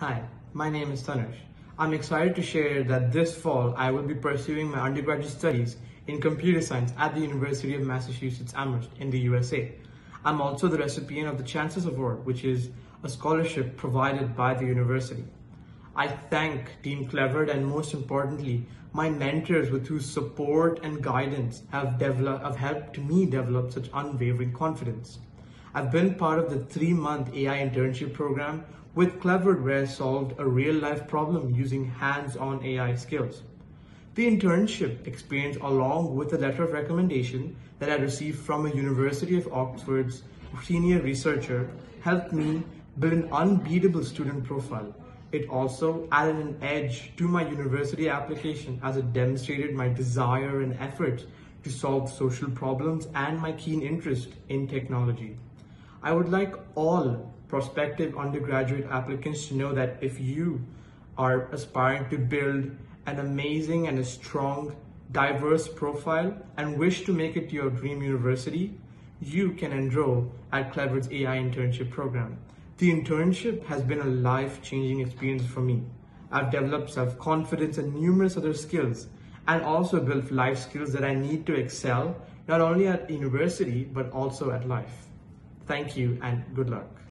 Hi, my name is Tanush. I'm excited to share that this fall I will be pursuing my undergraduate studies in computer science at the University of Massachusetts Amherst in the USA. I'm also the recipient of the Chancellor's Award, which is a scholarship provided by the university. I thank Team Clevered and most importantly, my mentors with whose support and guidance have, have helped me develop such unwavering confidence. I've been part of the three-month AI internship program with I solved a real-life problem using hands-on AI skills. The internship experience along with a letter of recommendation that I received from a University of Oxford's senior researcher helped me build an unbeatable student profile. It also added an edge to my university application as it demonstrated my desire and effort to solve social problems and my keen interest in technology. I would like all prospective undergraduate applicants to know that if you are aspiring to build an amazing and a strong, diverse profile and wish to make it your dream university, you can enroll at Clevered's AI internship program. The internship has been a life-changing experience for me. I've developed self-confidence and numerous other skills and also built life skills that I need to excel not only at university but also at life. Thank you and good luck.